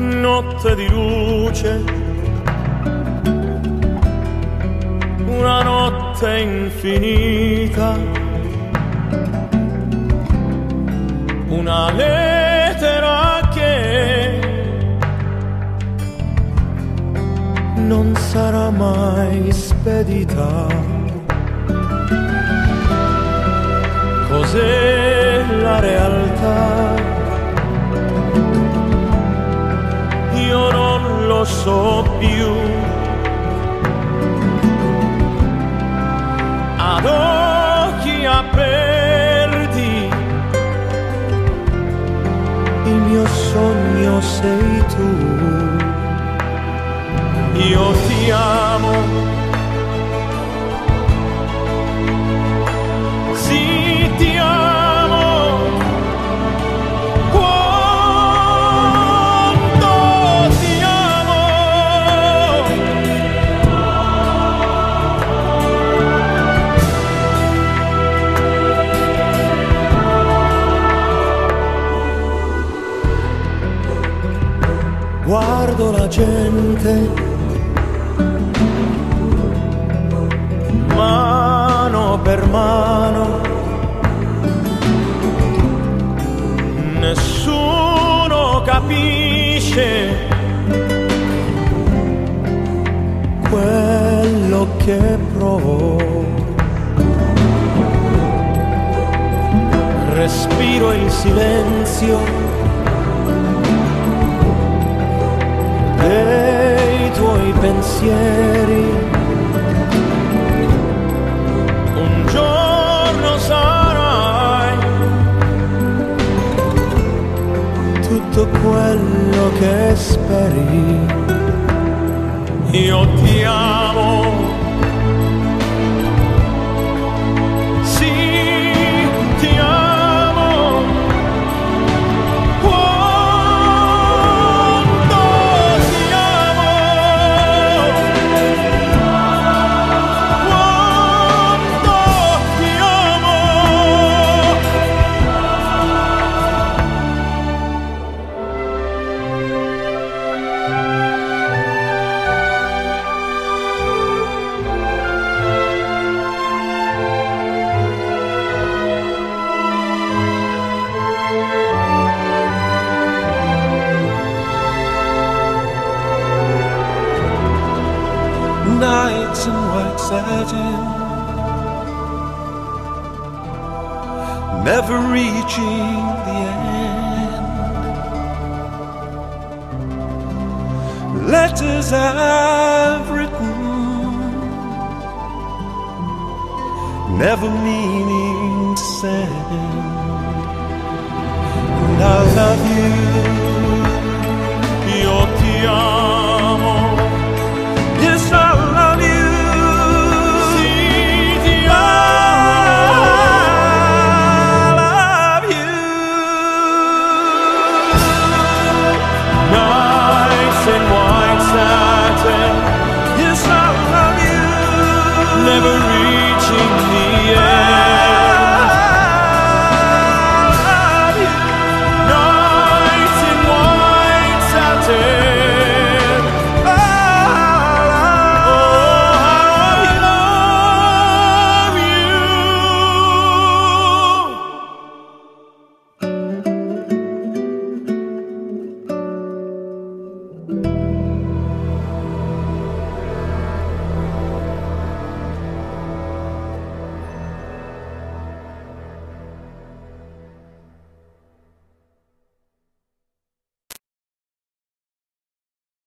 notte di luce, una notte infinita, una lettera che non sarà mai spedita. Cos'è la realtà? So più. Ad occhi aperti, il mio sogno sei tu. Guardo la gente, mano per mano, nessuno capisce quello che provo. Respiro il silenzio pensieri. Un giorno sarai tutto quello che speri. Io ti amo. Nights in white satin, never reaching the end. Letters I've written, never meaning to send. And I love you